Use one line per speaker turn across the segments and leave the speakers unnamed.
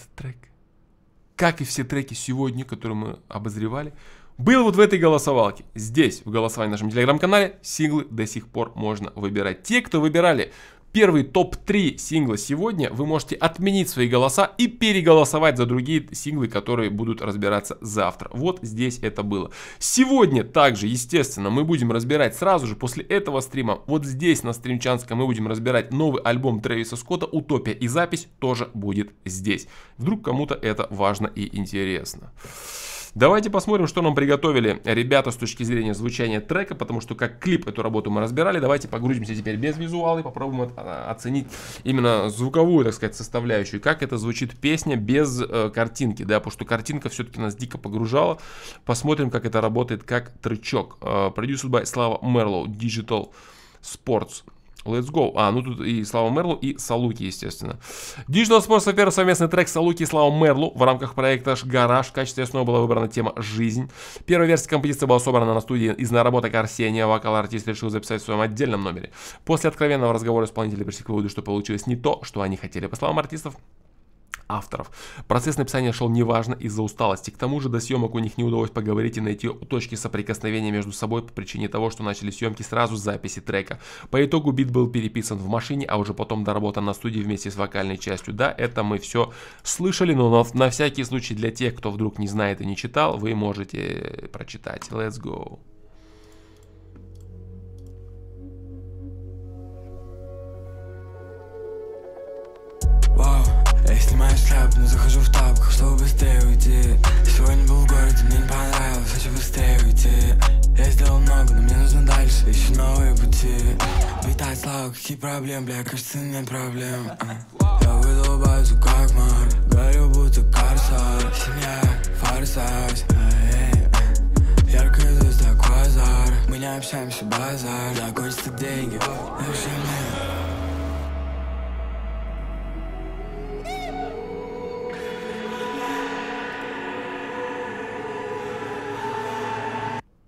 этот трек, как и все треки сегодня, которые мы обозревали, был вот в этой голосовалке. Здесь, в голосовании в нашем телеграм-канале, синглы до сих пор можно выбирать. Те, кто выбирали первый топ-3 сингла сегодня, вы можете отменить свои голоса и переголосовать за другие синглы, которые будут разбираться завтра. Вот здесь это было. Сегодня также, естественно, мы будем разбирать сразу же после этого стрима, вот здесь на стримчанском мы будем разбирать новый альбом Трэвиса Скотта «Утопия» и запись тоже будет здесь. Вдруг кому-то это важно и интересно. Давайте посмотрим, что нам приготовили ребята с точки зрения звучания трека, потому что как клип эту работу мы разбирали. Давайте погрузимся теперь без визуала и попробуем оценить именно звуковую, так сказать, составляющую. Как это звучит песня без э, картинки, да, потому что картинка все-таки нас дико погружала. Посмотрим, как это работает как тречок. Э, Produced by Слава Мерлоу, Digital Sports. Let's go. А, ну тут и Слава Мерлу, и Салуки, естественно. Digital Sports Affair совместный трек Салуки и Слава Мерлу в рамках проекта Гараж. В качестве основы была выбрана тема «Жизнь». Первая версия композиции была собрана на студии из наработок Арсения. Вокал артист решил записать в своем отдельном номере. После откровенного разговора исполнители пришли к выводу, что получилось не то, что они хотели. По словам артистов, авторов. Процесс написания шел неважно из-за усталости. К тому же до съемок у них не удалось поговорить и найти точки соприкосновения между собой по причине того, что начали съемки сразу с записи трека. По итогу бит был переписан в машине, а уже потом доработан на студии вместе с вокальной частью. Да, это мы все слышали, но на, на всякий случай для тех, кто вдруг не знает и не читал, вы можете прочитать. Let's go.
Шляпу, но захожу в тапках, чтобы быстрее уйти. Сегодня был в городе, мне не понравилось, хочу быстрее уйти. Я сделал много, но мне нужно дальше, ищу новые пути. Витать слава, какие проблемы, бля, кажется, нет проблем Я выдал базу, как мар, горю будто корсар. Семья, форсаж, Яркая звезда, квазар. Мы не общаемся, базар. Закончатся деньги,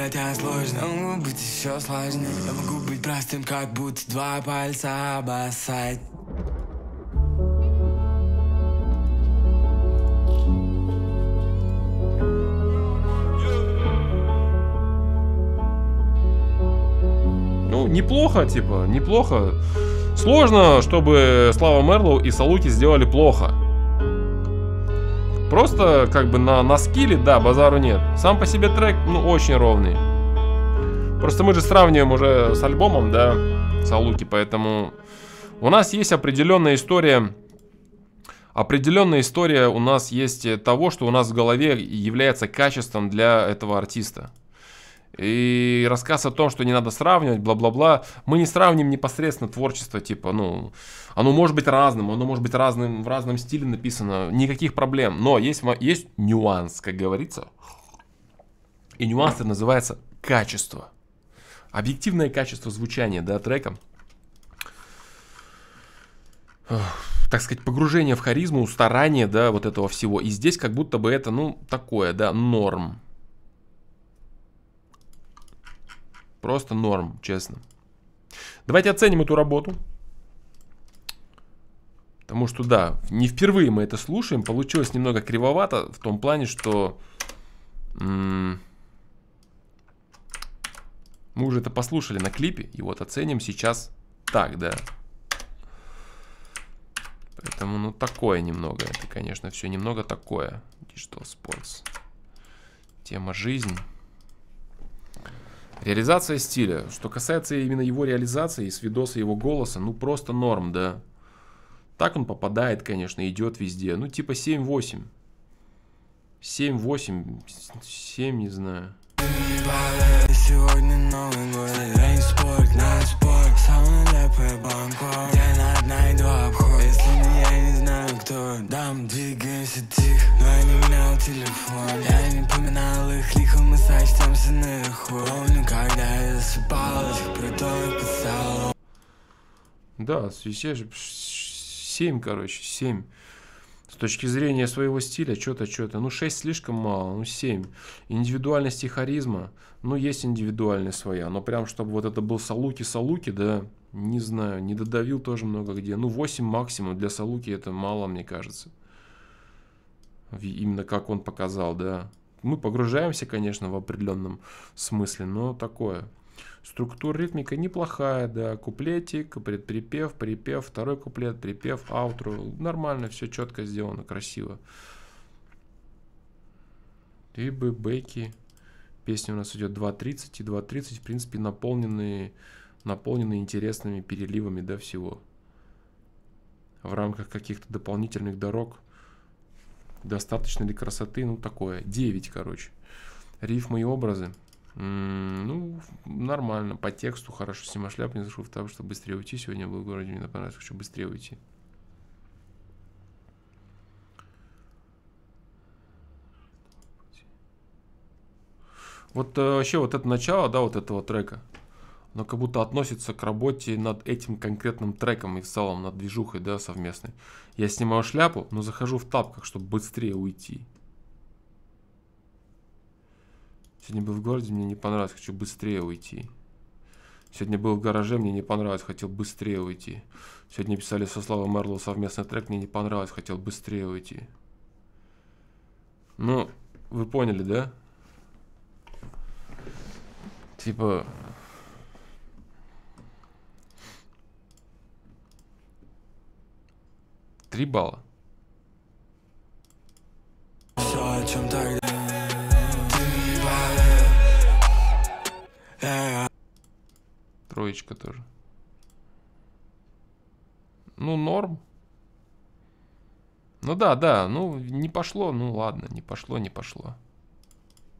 Часто говорят, я сложно, могу быть еще сложнее Я могу быть простым, как будто два пальца обоссать
неплохо, типа, неплохо. Сложно, чтобы Слава Мерлоу и Салуки сделали плохо. Просто как бы на, на скилле, да, базару нет. Сам по себе трек, ну, очень ровный. Просто мы же сравниваем уже с альбомом, да, Салуки, поэтому у нас есть определенная история. Определенная история у нас есть того, что у нас в голове является качеством для этого артиста. И рассказ о том, что не надо сравнивать, бла-бла-бла, мы не сравним непосредственно творчество, типа, ну, оно может быть разным, оно может быть разным, в разном стиле написано, никаких проблем, но есть, есть нюанс, как говорится, и нюанс это называется качество, объективное качество звучания, да, трека, так сказать, погружение в харизму, старание, да, вот этого всего, и здесь как будто бы это, ну, такое, да, норм, Просто норм, честно. Давайте оценим эту работу. Потому что, да, не впервые мы это слушаем. Получилось немного кривовато в том плане, что... Мы уже это послушали на клипе, и вот оценим сейчас так, да. Поэтому, ну, такое немного. Это, конечно, все немного такое. Digital Sports. Тема жизнь. Реализация стиля. Что касается именно его реализации, с видоса его голоса, ну, просто норм, да. Так он попадает, конечно, идет везде. Ну, типа 7-8. 7-8, 7, не знаю. Сегодня Новый год, я не спорт, на спорт Самая нелепая банка, где на одна и два обход Если не не знаю кто, дам, двигаемся тихо Но я не менял телефон, я не поминал их лихо Мы сочтемся наверху Помню, когда я засыпал, этих писал Да, свече же 7, короче, 7 с точки зрения своего стиля, что-то, что-то. Ну, 6 слишком мало, ну, 7. Индивидуальность и харизма, ну, есть индивидуальность своя. Но прям, чтобы вот это был Салуки-Салуки, да, не знаю, не додавил тоже много где. Ну, 8 максимум. Для Салуки это мало, мне кажется. Именно как он показал, да. Мы погружаемся, конечно, в определенном смысле, но такое. Структура ритмика неплохая, да, куплетик, припев, припев, второй куплет, припев, аутро, нормально, все четко сделано, красиво. И бы бэки, песня у нас идет 2.30 и 2.30, в принципе, наполненные, наполненные интересными переливами, да, всего. В рамках каких-то дополнительных дорог. Достаточно ли красоты? Ну, такое. 9, короче. Рифмы и образы. Ну, нормально, по тексту хорошо. Сима шляп не зашел в того, чтобы быстрее уйти. Сегодня был в городе, мне понравилось, хочу быстрее уйти. Вот э, вообще вот это начало, да, вот этого трека, оно как будто относится к работе над этим конкретным треком и в целом над движухой, да, совместной. Я снимаю шляпу, но захожу в тапках, чтобы быстрее уйти. Сегодня был в городе, мне не понравилось, хочу быстрее уйти. Сегодня был в гараже, мне не понравилось, хотел быстрее уйти. Сегодня писали со Славой Мерлоу совместный трек, мне не понравилось, хотел быстрее уйти. Ну, вы поняли, да? Типа... Три балла. Все, о чем тогда Троечка тоже. Ну, норм. Ну да, да, ну не пошло, ну ладно, не пошло, не пошло.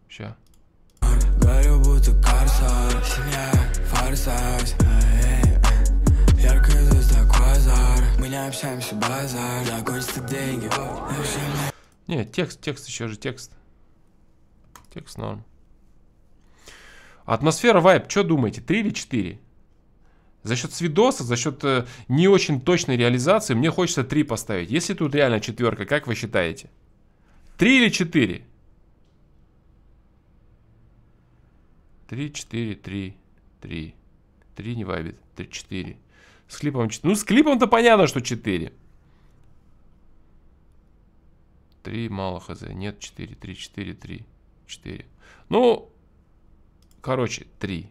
Ща. Горю будто корсар, семья, форсаж не общаемся, базар Закончатся деньги Нет, текст, текст, еще же текст Текст норм Атмосфера, вайп, что думаете, 3 или 4? За счет свидоса, за счет э, не очень точной реализации, мне хочется 3 поставить. Если тут реально четверка, как вы считаете? 3 или 4? 3, 4, 3, 3. 3 не вайбит, 3, 4. С клипом 4. Ну, с клипом-то понятно, что 4. 3 мало хз. Нет, 4, 3, 4, 3, 4. Ну, Короче, 3.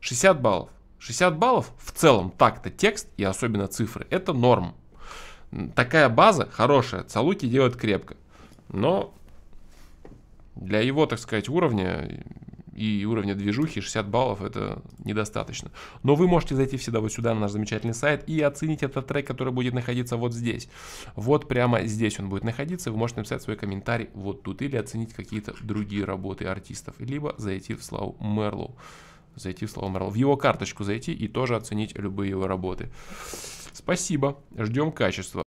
60 баллов. 60 баллов в целом так-то текст и особенно цифры. Это норм. Такая база хорошая. Цалуки делают крепко. Но для его, так сказать, уровня и уровня движухи 60 баллов это недостаточно. Но вы можете зайти всегда вот сюда на наш замечательный сайт и оценить этот трек, который будет находиться вот здесь. Вот прямо здесь он будет находиться. Вы можете написать свой комментарий вот тут или оценить какие-то другие работы артистов. Либо зайти в Славу Мерлоу. Зайти в Славу Мерлоу. В его карточку зайти и тоже оценить любые его работы. Спасибо. Ждем качества.